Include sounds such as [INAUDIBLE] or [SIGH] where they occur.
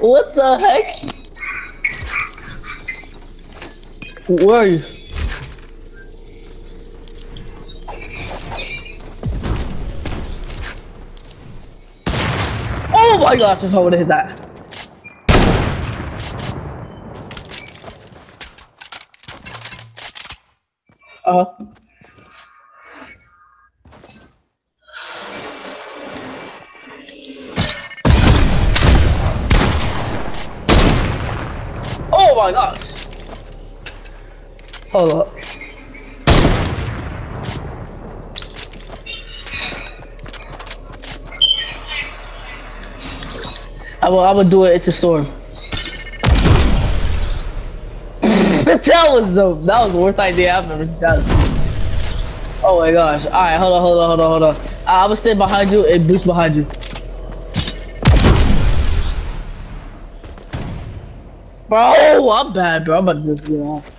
What the heck? Where are you? Oh my gosh, if I would have hit that. Uh huh. Oh my gosh. Hold up. I will, I will do it, it's a storm. [LAUGHS] that was the, that was the worst idea I've ever done. Oh my gosh. Alright, hold on, hold on, hold on, hold on. I will stay behind you and boost behind you. Bro, I'm bad, bro. I'm about to just get off.